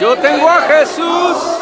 Yo tengo a Jesús.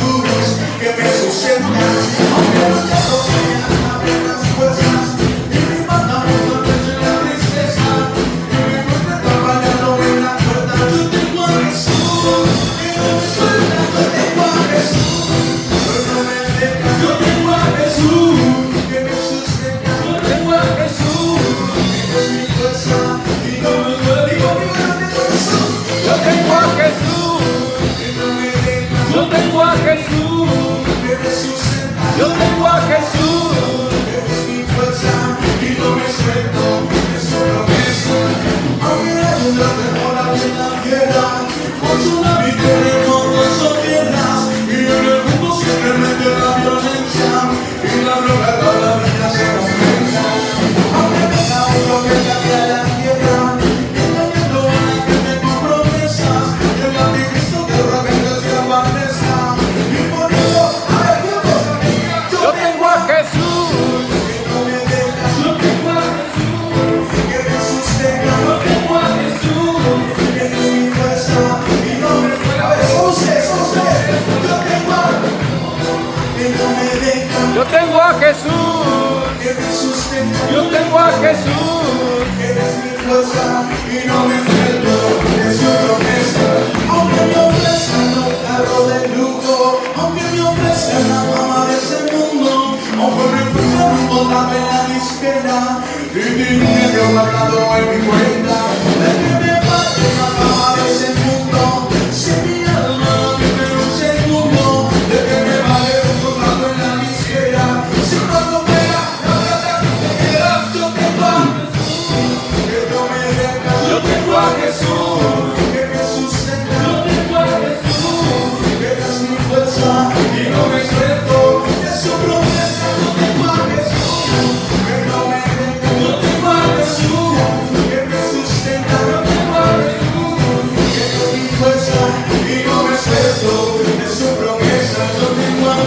duros que me sustentan, aunque los Yo tengo a Jesús. Yo tengo a Jesús. Eres mi fuerza y no me pierdo. Es su promesa. Aunque me ofrezcan un carro de lujo, aunque me ofrezcan la fama de ese mundo, aunque me pongan toda la izquierda y mi dinero guardado en mi cuenta.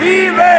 ¡Vive!